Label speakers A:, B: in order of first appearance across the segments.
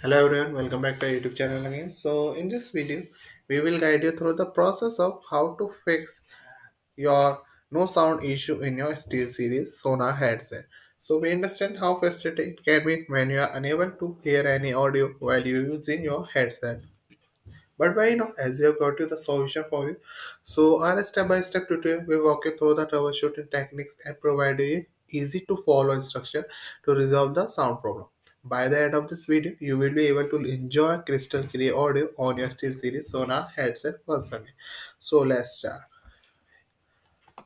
A: Hello everyone, welcome back to our YouTube channel again. So in this video, we will guide you through the process of how to fix your no sound issue in your SteelSeries Sonar headset. So we understand how frustrating it can be when you are unable to hear any audio while you are using your headset. But by now, as we have got you the solution for you, so our step-by-step tutorial will walk you through the troubleshooting techniques and provide you easy to follow instruction to resolve the sound problem. By the end of this video, you will be able to enjoy crystal clear audio on your SteelSeries Sonar headset again. So let's start.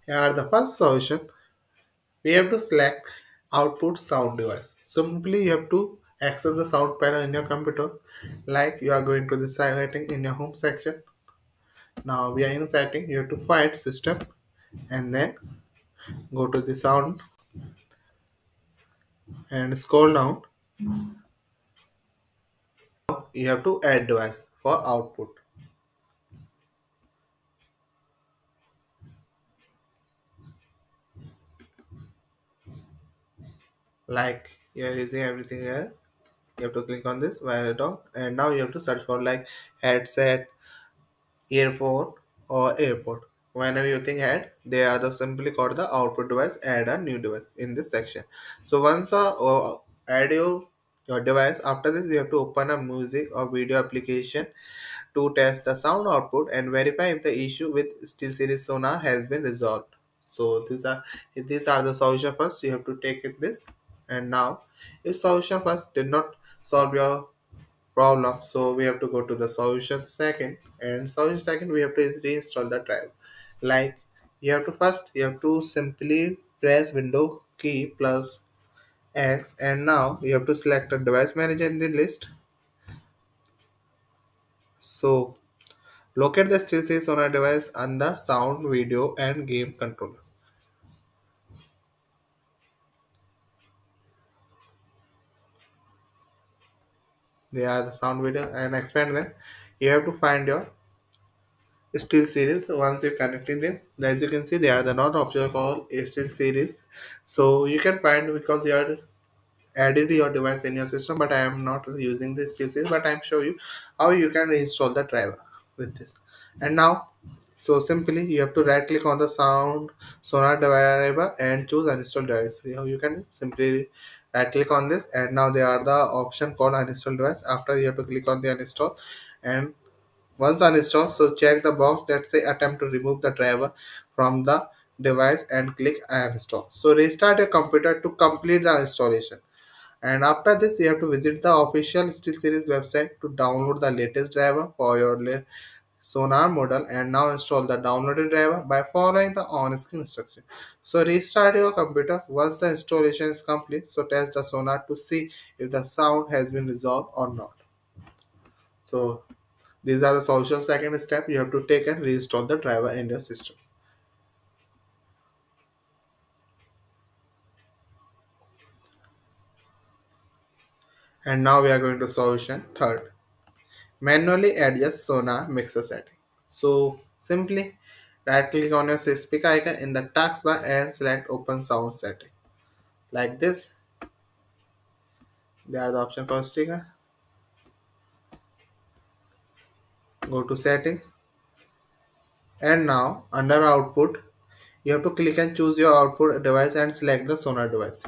A: Here the first solution, we have to select output sound device. Simply you have to access the sound panel in your computer like you are going to the setting in your home section now we are in setting you have to find system and then go to the sound and scroll down you have to add device for output. Like you are using everything here. You have to click on this wire dog and now you have to search for like headset earphone or airport whenever you think add they are the simply called the output device add a new device in this section. So once uh, add your your device after this you have to open a music or video application to test the sound output and verify if the issue with SteelSeries Sonar has been resolved. So these are these are the solution first. You have to take it this and now if solution first did not solve your problem, so we have to go to the solution second and solution second we have to reinstall the drive. Like you have to first you have to simply press window key plus X and now you have to select a device manager in the list. So Locate the SteelSeries Sonar device under Sound, Video, and Game Controller. They are the sound, video, and expand them. You have to find your SteelSeries once you're connecting them. As you can see, they are the not optional called SteelSeries. So you can find because you are added your device in your system, but I am not using this SteelSeries. But I'm show you how you can install the driver with this. And now so simply you have to right click on the sound sonar driver and choose uninstall device. You you can simply right click on this and now there are the option called uninstall device. After you have to click on the uninstall and once uninstalled, so check the box that say attempt to remove the driver from the device and click uninstall. So restart your computer to complete the installation. And after this, you have to visit the official SteelSeries website to download the latest driver for your Sonar model and now install the downloaded driver by following the on-screen instruction. So restart your computer once the installation is complete. So test the Sonar to see if the sound has been resolved or not. So these are the solution second step you have to take and reinstall the driver in your system. And now we are going to solution third. Manually adjust Sonar mixer setting. So simply right click on your speaker icon in the taskbar and select open sound setting. Like this. There are the option for sticker. Go to settings. And now under output, you have to click and choose your output device and select the Sonar device.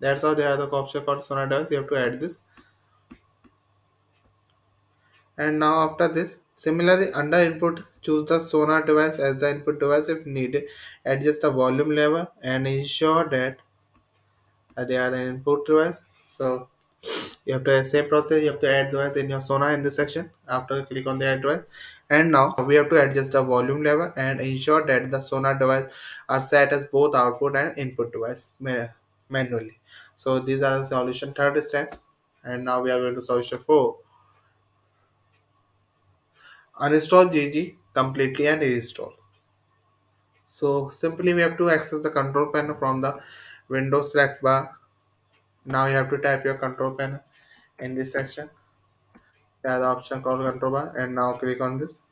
A: That's how there are the option called Sonar device. You have to add this and now after this similarly under input choose the sonar device as the input device if needed adjust the volume level and ensure that uh, they are the input device so you have to same process you have to add device in your sonar in this section. After click on the add device and now we have to adjust the volume level and ensure that the sonar device are set as both output and input device manually. So these are the solution third step. And now we are going to solution 4 uninstall GG completely and reinstall. So simply we have to access the control panel from the Windows select bar. Now you have to type your control panel in this section. There the option called control bar and now click on this.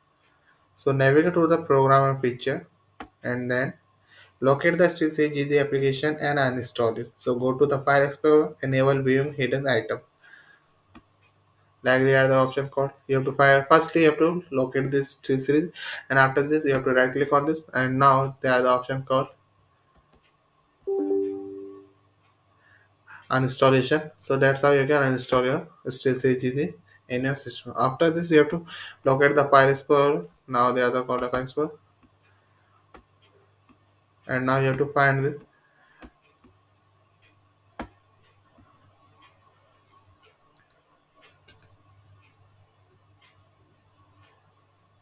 A: So navigate to the program and feature and then Locate the SteelSeries application and uninstall it. So go to the File Explorer, enable viewing hidden item. Like there are the option called you have to file firstly you have to locate this SteelSeries and after this you have to right click on this and now there are the option called uninstallation. So that's how you can uninstall your SteelSeries in your system. After this you have to locate the File Explorer. Now the other called the File Explorer and now you have to find this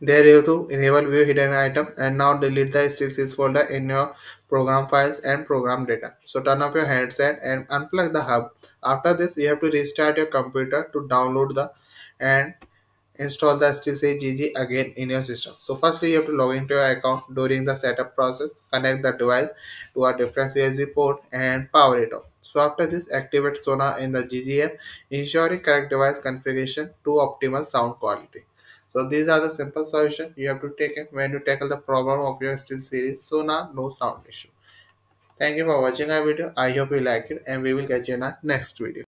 A: There you have to enable view hidden item and now delete the STCs folder in your program files and program data. So turn off your headset and unplug the hub. After this you have to restart your computer to download the and install the STC GG again in your system. So firstly you have to log into your account during the setup process, connect the device to a different USB port and power it on. So after this activate Sonar in the GGM, ensuring correct device configuration to optimal sound quality. So these are the simple solutions you have to take when you tackle the problem of your SteelSeries. So now no sound issue. Thank you for watching our video. I hope you like it and we will catch you in our next video.